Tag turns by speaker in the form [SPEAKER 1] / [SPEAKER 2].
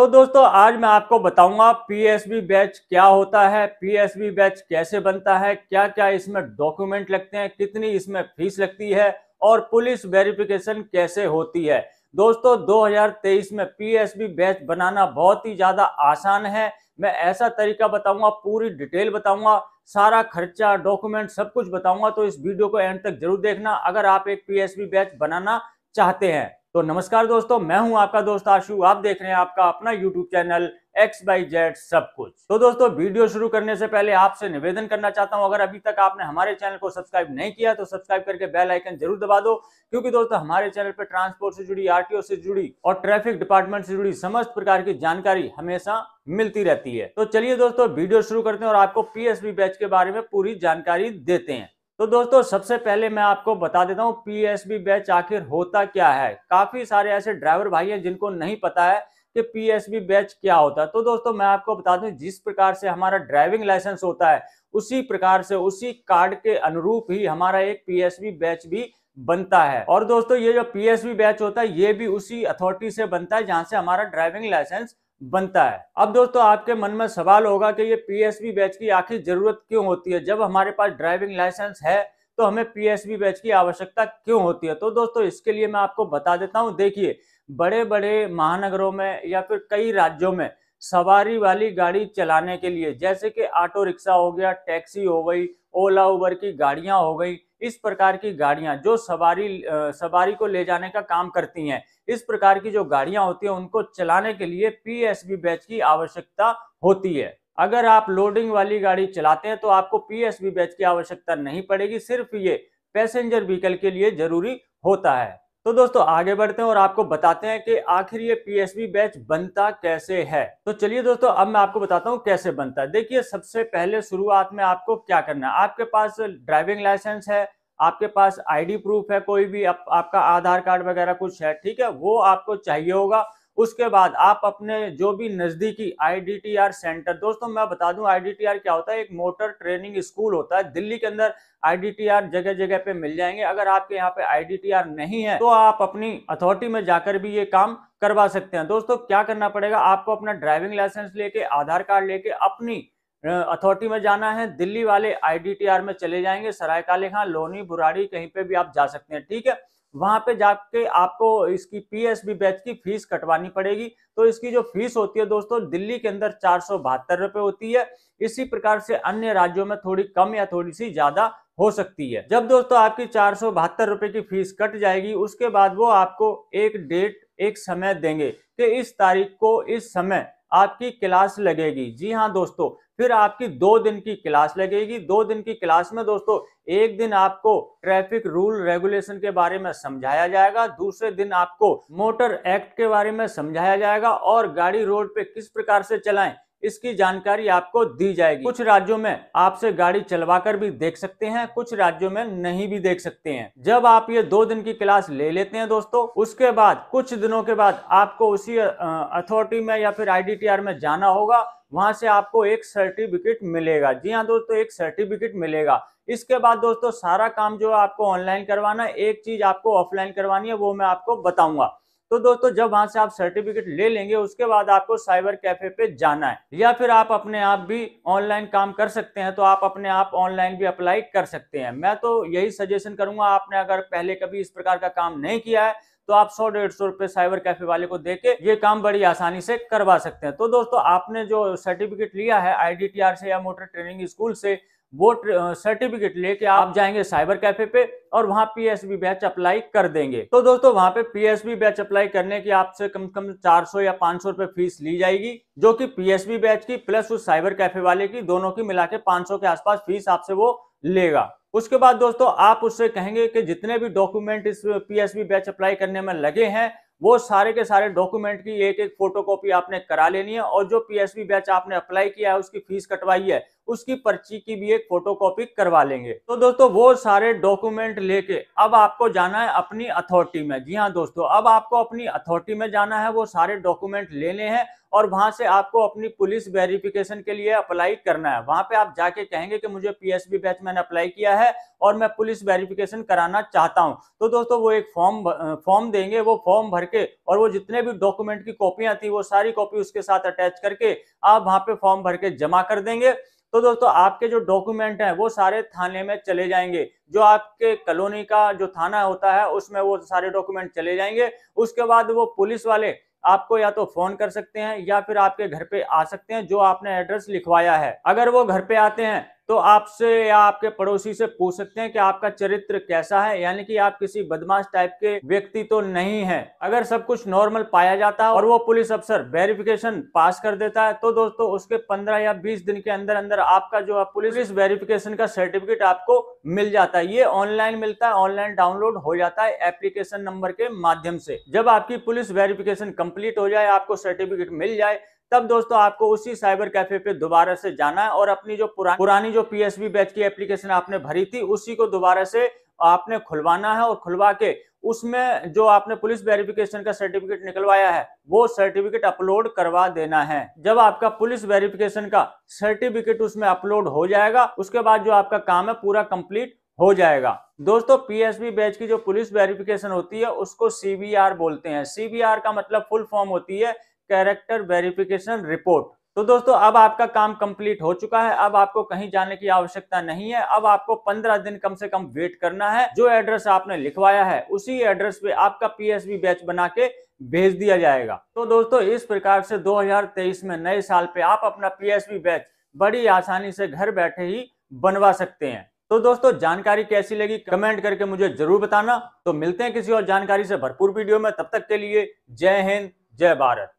[SPEAKER 1] तो दोस्तों, आज मैं आपको बताऊँगा पीएसबी बैच क्या होता है पीएसबी बैच कैसे बनता है क्या क्या इसमें डॉक्यूमेंट लगते हैं, कितनी इसमें फ़ीस लगती है और पुलिस वेरिफिकेशन कैसे होती है। दोस्तों 2023 में पीएसबी बैच बनाना बहुत ही ज़्यादा आसान है। मैं ऐसा तरीका बताऊँगा, पूरी डिटेल बताऊँगा, सारा खर्चा, डॉक्यूमेंट सब कुछ बताऊँगा तो इस वीडियो को एंड तक ज़रूर देखना, अगर आप एक पीएसबी बैच बनाना चाहते हैं। तो नमस्कार दोस्तों, मैं हूँ आपका दोस्त आशु। आप देख रहे हैं आपका अपना YouTube channel X by Z सब कुछ। तो दोस्तों, वीडियो शुरू करने से पहले आपसे निवेदन करना चाहता हूँ, अगर अभी तक आपने हमारे चैनल को सब्सक्राइब नहीं किया तो सब्सक्राइब करके बेल आइकन ज़रूर दबा दो, क्योंकि दोस्तों, हमारे चैनल पर ट्रांसपोर्ट से जुड़ी आरटीओ से जुड़ी और ट्रैफ़िक डिपार्टमेंट से जुड़ी समस्त प्रकार की जानकारी हमेशा मिलती रहती है। तो चलिए दोस्तों, वीडियो शुरू करते हैं और आपको पीएसबी बैच के बारे में पूरी जानकारी देते हैं। तो दोस्तों, सबसे पहले मैं आपको बता देता हूँ पीएसबी बैच आखिर होता क्या है? काफ़ी सारे ऐसे ड्राइवर भाई हैं जिनको नहीं पता है कि पीएसबी बैच क्या होता है। तो दोस्तों, मैं आपको बता दूँ, जिस प्रकार से हमारा ड्राइविंग लाइसेंस होता है, उसी प्रकार से उसी कार्ड के अनुरूप ही हमारा एक पीएसबी बैच भी बनता है। और दोस्तों, ये जो पीएसबी बैच होता है, ये भी उसी अथॉरिटी से बनता है, जहाँ से हमारा ड्राइविंग लाइसेंस बनता है। अब दोस्तों, आपके मन में सवाल होगा कि ये पीएसबी बैच की आखिर ज़रूरत क्यों होती है? जब हमारे पास ड्राइविंग लाइसेंस है तो हमें पीएसबी बैच की आवश्यकता क्यों होती है? तो दोस्तों, इसके लिए मैं आपको बता देता हूँ। देखिए बड़े बड़े महानगरों में या फिर कई राज्यों में सवारी वाली गाड़ी चलाने के लिए, जैसे कि ऑटो रिक्शा हो गया, टैक्सी हो गई, ओला, उबर की गाड़ियाँ हो गई इस प्रकार की गाड़ियाँ जो सवारी सवारी को ले जाने का काम करती हैं, इस प्रकार की जो गाड़ियाँ होती हैं, उनको चलाने के लिए पीएसबी बैच की आवश्यकता होती है। अगर आप लोडिंग वाली गाड़ी चलाते हैं तो आपको पीएसबी बैच की आवश्यकता नहीं पड़ेगी, सिर्फ़ ये पैसेंजर व्हीकल के लिए ज़रूरी होता है। तो दोस्तों आगे बढ़ते हैं और आपको बताते हैं कि आखिर ये पीएसबी बैच बनता कैसे है। तो चलिए दोस्तों अब मैं आपको बताता हूँ कैसे बनता है। देखिए सबसे पहले शुरुआत में आपको क्या करना है? आपके पास ड्राइविंग लाइसेंस है आपके पास आईडी प्रूफ है कोई भी आप, आपका आधार कार्ड वगैरह कुछ है ठीक है? वो आपको चाहिए होगा। उसके बाद आप अपने जो भी नजदीकी आईडीटीआर सेंटर दोस्तों मैं बता दूँ आईडीटीआर क्या होता है? एक मोटर ट्रेनिंग स्कूल होता है। दिल्ली के अंदर आईडीटीआर जगह जगह पे मिल जाएँगे। अगर आपके यहाँ पे आईडीटीआर नहीं है तो आप अपनी अथॉरिटी में जाकर भी ये काम करवा सकते हैं। दोस्तों, क्या करना पड़ेगा? आपको अपना ड्राइविंग लाइसेंस लेके, आधार कार्ड लेके अपनी अथॉरिटी में जाना है। दिल्ली वाले आईडीटीआर में चले जाएँगे। सराय काले खां, लोनी, बुराड़ी, कहीं पे भी आप जा सकते हैं। ठीक है? वहाँ पे जाके आपको इसकी पीएसबी बैच की फ़ीस कटवानी पड़ेगी। तो इसकी जो फ़ीस होती है दोस्तों, दिल्ली के अंदर चार सौ बहत्तर रुपए होती है। इसी प्रकार से अन्य राज्यों में थोड़ी कम या थोड़ी सी ज़्यादा हो सकती है। जब दोस्तों आपकी चार सौ बहत्तर रुपए की फ़ीस कट जाएगी, उसके बाद वो आपको एक डेट एक समय देंगे कि इस तारीख को, इस समय आपकी क्लास लगेगी। जी हाँ दोस्तों, फिर आपकी दो दिन की क्लास लगेगी। दो दिन की क्लास में दोस्तों, एक दिन आपको ट्रैफ़िक रूल रेगुलेशन के बारे में समझाया जाएगा, दूसरे दिन आपको मोटर एक्ट के बारे में समझाया जाएगा और गाड़ी रोड पे किस प्रकार से चलाएँ इसकी जानकारी आपको दी जाएगी। कुछ राज्यों में आपसे गाड़ी चलवा कर भी देख सकते हैं, कुछ राज्यों में नहीं भी देख सकते हैं। जब आप ये दो दिन की क्लास ले लेते हैं दोस्तों, उसके बाद, कुछ दिनों के बाद आपको उसी अथॉरिटी में या फिर आईडीटीआर में जाना होगा, वहाँ से आपको एक सर्टिफिकेट मिलेगा। जी हाँ दोस्तों, एक सर्टिफिकेट मिलेगा। इसके बाद दोस्तों, सारा काम जो आपको ऑनलाइन करवाना एक चीज़ आपको ऑफलाइन करवानी है, वो मैं आपको बताऊँगा। तो दोस्तों, जब वहाँ से आप सर्टिफिकेट ले लेंगे, उसके बाद आपको साइबर कैफ़े पे जाना है। या फिर आप अपने आप भी ऑनलाइन काम कर सकते हैं तो आप अपने आप ऑनलाइन भी अप्लाई कर सकते हैं। मैं तो यही सजेशन करूँगा, आपने अगर पहले कभी इस प्रकार का काम नहीं किया है तो आप सौ डेढ़ सौ रुपए साइबर कैफ़े वाले को देके ये काम बड़ी आसानी से करवा सकते हैं। तो दोस्तों, आपने जो सर्टिफिकेट लिया है आईडीटीआर से या मोटर ट्रेनिंग स्कूल से वो सर्टिफिकेट लेके आप जाएँगे साइबर कैफ़े पे और वहाँ पीएसबी बैच अप्लाई कर देंगे। तो दोस्तों, वहाँ पे पीएसबी बैच अप्लाई करने की आपसे कम से कम 400 या 500 रुपए फ़ीस ली जाएगी, जो कि पीएसबी बैच की प्लस उस साइबर कैफ़े वाले की दोनों की मिला के पाँच के आसपास फ़ीस आपसे वो लेगा। उसके बाद दोस्तों, आप उससे कहेंगे कि जितने भी डॉक्यूमेंट इस पीएसबी बैच अप्लाई करने में लगे हैं वो सारे के सारे डॉक्यूमेंट की एक एक फोटोकॉपी आपने करा लेनी है और जो पीएसबी बैच आपने अप्लाई किया है, उसकी फ़ीस कटवाई है, उसकी पर्ची की भी एक फोटोकॉपी करवा लेंगे। तो दोस्तों, वो सारे डॉक्यूमेंट लेके अब आपको जाना है अपनी अथॉरिटी में। जी हाँ दोस्तों, अब आपको अपनी अथॉरिटी में जाना है, वो सारे डॉक्यूमेंट लेने हैं और वहाँ से आपको अपनी पुलिस वेरिफिकेशन के लिए अप्लाई करना है। वहाँ पे आप जाके कहेंगे कि मुझे पीएसबी बैच मैंने अप्लाई किया है और मैं पुलिस वेरिफिकेशन कराना चाहता हूँ। तो दोस्तों, वो एक फॉर्म फॉर्म देंगे, वो फॉर्म भर के और वो जितने भी डॉक्यूमेंट की कॉपियाँ थी, वो सारी कॉपी उसके साथ अटैच करके आप वहाँ पे फॉर्म भर के जमा कर देंगे। तो दोस्तों, आपके जो डॉक्यूमेंट हैं, वो सारे थाने में चले जाएँगे। जो आपके कॉलोनी का जो थाना होता है, उसमें वो सारे डॉक्यूमेंट चले जाएँगे। उसके बाद वो पुलिस वाले आपको या तो फ़ोन कर सकते हैं या फिर आपके घर पे आ सकते हैं, जो आपने एड्रेस लिखवाया है। अगर वो घर पे आते हैं तो आपसे या आपके पड़ोसी से पूछ सकते हैं कि आपका चरित्र कैसा है? यानी कि आप किसी बदमाश टाइप के व्यक्ति तो नहीं है। अगर सब कुछ नॉर्मल पाया जाता है और वो पुलिस अफसर वेरिफिकेशन पास कर देता है तो दोस्तों उसके 15 या 20 दिन के अंदर अंदर आपका जो है पुलिस वेरिफिकेशन का सर्टिफिकेट आपको मिल जाता है। ये ऑनलाइन मिलता है ऑनलाइन डाउनलोड हो जाता है एप्लीकेशन नंबर के माध्यम से। जब आपकी पुलिस वेरिफिकेशन कंप्लीट हो जाए आपको सर्टिफिकेट मिल जाए तब दोस्तों आपको उसी साइबर कैफ़े पे दोबारा से जाना है और अपनी जो पुरानी पुरानी जो पीएसबी बैच की एप्लीकेशन आपने भरी थी, उसी को दोबारा से आपने खुलवाना है और खुलवा के उसमें जो आपने पुलिस वेरिफिकेशन का सर्टिफिकेट निकलवाया है, वो सर्टिफिकेट अपलोड करवा देना है। जब आपका पुलिस वेरिफिकेशन का सर्टिफिकेट उसमें अपलोड हो जाएगा, उसके बाद जो आपका काम है पूरा कंप्लीट हो जाएगा। दोस्तों पीएसबी बैच की जो पुलिस वेरिफिकेशन होती है, उसको सीबीआर बोलते हैं। सीबीआर का मतलब फुल फॉर्म होती है कैरेक्टर वेरिफिकेशन रिपोर्ट तो दोस्तों, अब आपका काम कंप्लीट हो चुका है। अब आपको कहीं जाने की आवश्यकता नहीं है। अब आपको पंद्रह दिन कम से कम वेट करना है। जो एड्रेस आपने लिखवाया है, उसी एड्रेस पे आपका पीएसबी बैच बना के भेज दिया जाएगा। तो दोस्तों, इस प्रकार से 2023 में नए साल पे आप अपना पीएसबी बैच बड़ी आसानी से घर बैठे ही बनवा सकते हैं। तो दोस्तों, जानकारी कैसी लगी कमेंट करके मुझे ज़रूर बताना। तो मिलते हैं किसी और जानकारी से भरपूर वीडियो में। तब तक के लिए जय हिंद, जय भारत।